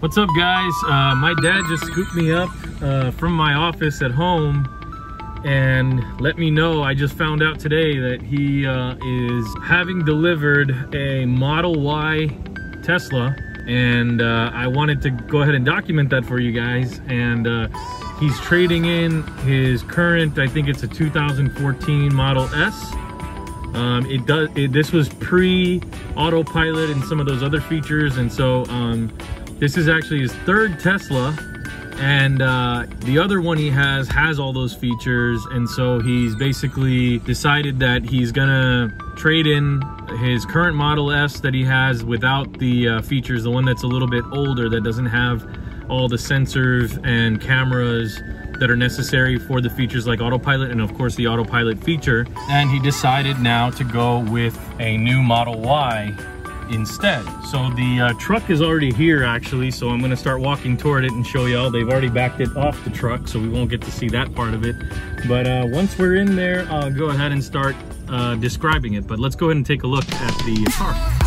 What's up guys? Uh, my dad just scooped me up uh, from my office at home and let me know I just found out today that he uh, is having delivered a Model Y Tesla and uh, I wanted to go ahead and document that for you guys and uh, he's trading in his current I think it's a 2014 Model S um, it does it, this was pre autopilot and some of those other features and so um, this is actually his third Tesla and uh, the other one he has has all those features and so he's basically decided that he's gonna trade in his current Model S that he has without the uh, features, the one that's a little bit older that doesn't have all the sensors and cameras that are necessary for the features like autopilot and of course the autopilot feature. And he decided now to go with a new Model Y instead. So the uh, truck is already here actually, so I'm gonna start walking toward it and show y'all. They've already backed it off the truck, so we won't get to see that part of it. But uh, once we're in there, I'll go ahead and start uh, describing it. But let's go ahead and take a look at the car.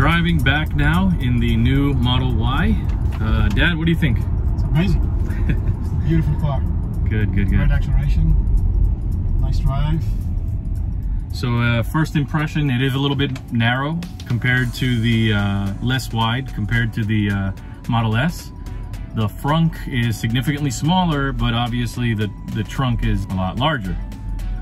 Driving back now in the new Model Y. Uh, Dad, what do you think? It's amazing. Beautiful car. Good, good, Great good. acceleration. Nice drive. So uh, first impression, it is a little bit narrow compared to the uh, less wide compared to the uh, Model S. The frunk is significantly smaller, but obviously the, the trunk is a lot larger.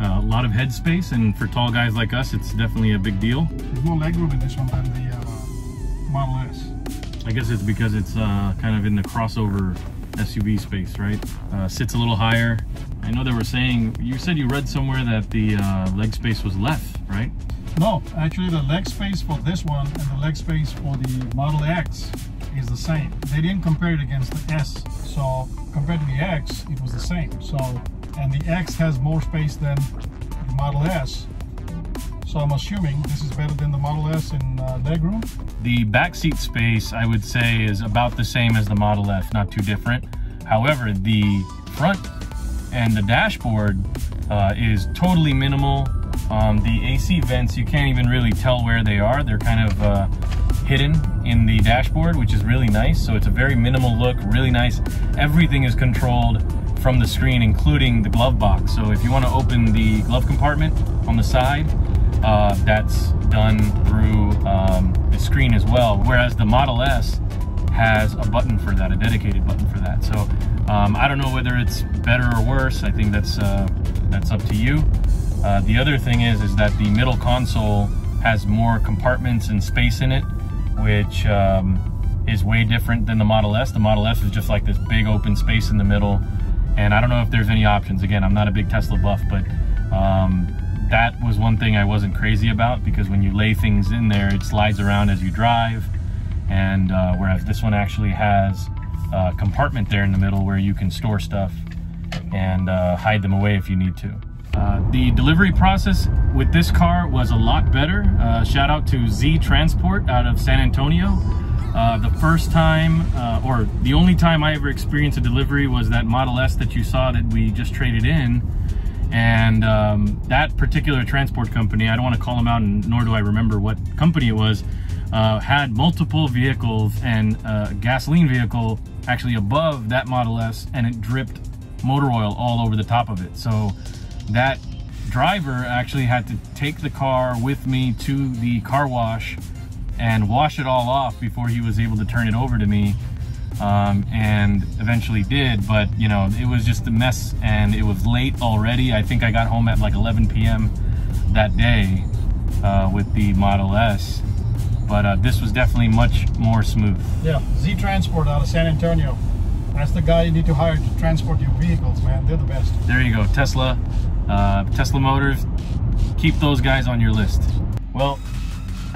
Uh, a lot of headspace, and for tall guys like us, it's definitely a big deal. There's more legroom in this one than the uh, Model S. I guess it's because it's uh, kind of in the crossover SUV space, right? Uh, sits a little higher. I know they were saying, you said you read somewhere that the uh, leg space was less, right? No, actually the leg space for this one and the leg space for the Model X is the same. They didn't compare it against the S. So compared to the X, it was the same. So, and the X has more space than the Model S. So I'm assuming this is better than the Model S in uh, legroom. The back seat space, I would say, is about the same as the Model S, not too different. However, the front and the dashboard uh, is totally minimal. Um, the AC vents, you can't even really tell where they are. They're kind of uh, hidden in the dashboard, which is really nice. So it's a very minimal look, really nice. Everything is controlled from the screen, including the glove box. So if you want to open the glove compartment on the side, uh, that's done through um, the screen as well. Whereas the Model S has a button for that, a dedicated button for that. So um, I don't know whether it's better or worse. I think that's uh, that's up to you. Uh, the other thing is is that the middle console has more compartments and space in it, which um, is way different than the Model S. The Model S is just like this big open space in the middle. And I don't know if there's any options. Again, I'm not a big Tesla buff, but um, that was one thing I wasn't crazy about because when you lay things in there, it slides around as you drive. And uh, whereas this one actually has a compartment there in the middle where you can store stuff and uh, hide them away if you need to. Uh, the delivery process with this car was a lot better. Uh, shout out to Z Transport out of San Antonio. Uh, the first time, uh, or the only time I ever experienced a delivery was that Model S that you saw that we just traded in. And um, that particular transport company, I don't want to call them out, and nor do I remember what company it was, uh, had multiple vehicles and a gasoline vehicle actually above that Model S, and it dripped motor oil all over the top of it. So that driver actually had to take the car with me to the car wash and wash it all off before he was able to turn it over to me um, and eventually did but you know it was just a mess and it was late already i think i got home at like 11 p.m that day uh, with the model s but uh, this was definitely much more smooth Yeah, Z Transport out of San Antonio. That's the guy you need to hire to transport your vehicles, man. They're the best. There you go, Tesla, uh, Tesla Motors. Keep those guys on your list. Well,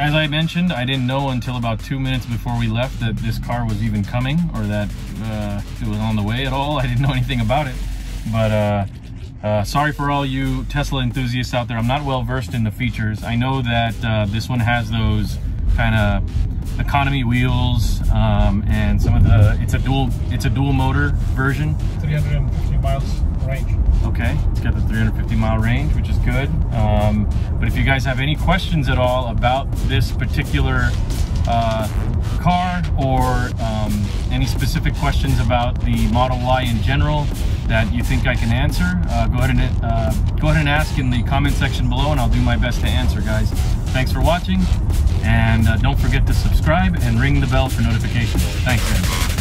as I mentioned, I didn't know until about two minutes before we left that this car was even coming or that uh, it was on the way at all. I didn't know anything about it. But uh, uh, sorry for all you Tesla enthusiasts out there. I'm not well versed in the features. I know that uh, this one has those kind of economy wheels um, and some of the it's a dual it's a dual motor version 350 miles range. Okay, it's got the 350 mile range, which is good. Um, but if you guys have any questions at all about this particular uh, car or um, any specific questions about the Model Y in general that you think I can answer, uh, go ahead and uh, go ahead and ask in the comment section below, and I'll do my best to answer, guys. Thanks for watching, and uh, don't forget to subscribe and ring the bell for notifications. Thanks, guys.